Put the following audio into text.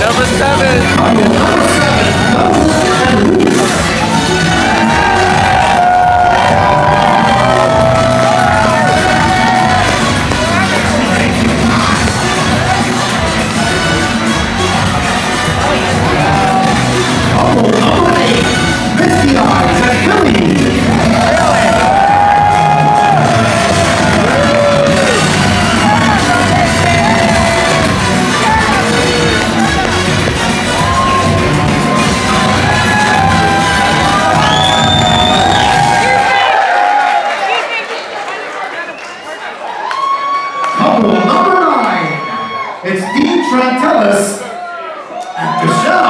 Number seven. number nine, it's Dean Trantellus and Michelle.